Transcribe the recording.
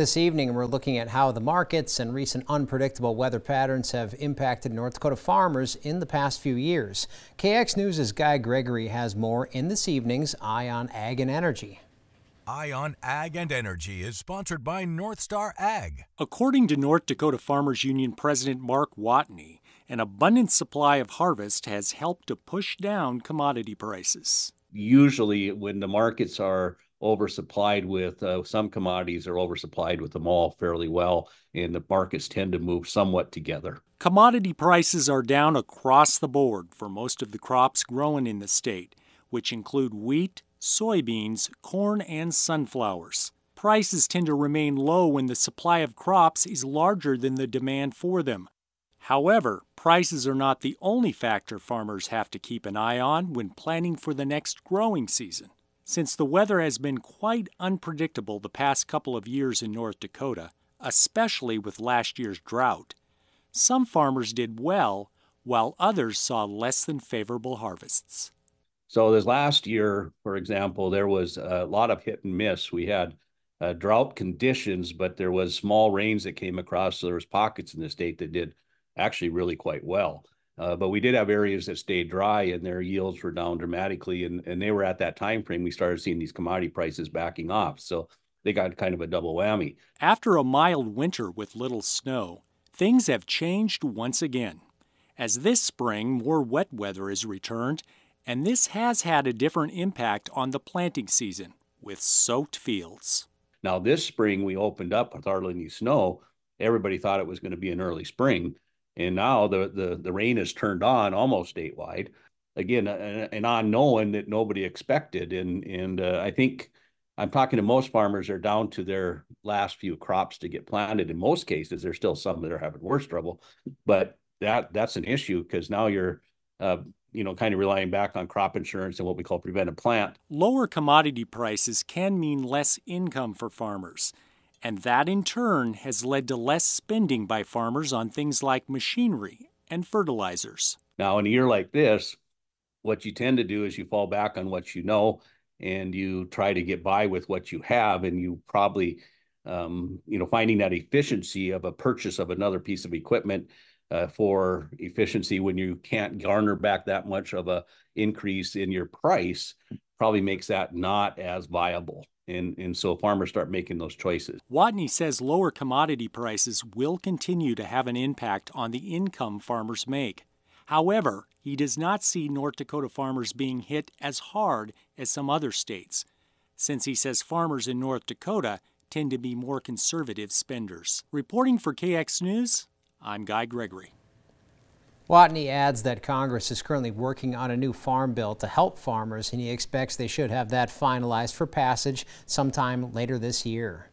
This evening, we're looking at how the markets and recent unpredictable weather patterns have impacted North Dakota farmers in the past few years. KX News' Guy Gregory has more in this evening's Eye on Ag and Energy. Eye on Ag and Energy is sponsored by North Star Ag. According to North Dakota Farmers Union President Mark Watne, an abundant supply of harvest has helped to push down commodity prices. Usually, when the markets are oversupplied with uh, some commodities are oversupplied with them all fairly well, and the markets tend to move somewhat together. Commodity prices are down across the board for most of the crops grown in the state, which include wheat, soybeans, corn, and sunflowers. Prices tend to remain low when the supply of crops is larger than the demand for them. However, prices are not the only factor farmers have to keep an eye on when planning for the next growing season. Since the weather has been quite unpredictable the past couple of years in North Dakota, especially with last year's drought, some farmers did well while others saw less than favorable harvests. So, this last year, for example, there was a lot of hit and miss. We had uh, drought conditions, but there was small rains that came across. So there was pockets in the state that did actually really quite well. Uh, but we did have areas that stayed dry and their yields were down dramatically. And, and they were at that time frame, we started seeing these commodity prices backing off. So they got kind of a double whammy. After a mild winter with little snow, things have changed once again. As this spring, more wet weather has returned, and this has had a different impact on the planting season with soaked fields. Now, this spring, we opened up with hardly any snow. Everybody thought it was going to be an early spring and now the the the rain is turned on almost statewide. Again, an unknown that nobody expected, and and uh, I think I'm talking to most farmers are down to their last few crops to get planted. In most cases, there's still some that are having worse trouble, but that that's an issue because now you're uh, you know, kind of relying back on crop insurance and what we call preventive plant. Lower commodity prices can mean less income for farmers and that in turn has led to less spending by farmers on things like machinery and fertilizers. Now, in a year like this, what you tend to do is you fall back on what you know and you try to get by with what you have, and you probably, um, you know, finding that efficiency of a purchase of another piece of equipment uh, for efficiency when you can't garner back that much of a increase in your price probably makes that not as viable. And, and so farmers start making those choices. Watne says lower commodity prices will continue to have an impact on the income farmers make. However, he does not see North Dakota farmers being hit as hard as some other states, since he says farmers in North Dakota tend to be more conservative spenders. Reporting for KX News, I'm Guy Gregory. Watne adds that Congress is currently working on a new farm bill to help farmers, and he expects they should have that finalized for passage sometime later this year.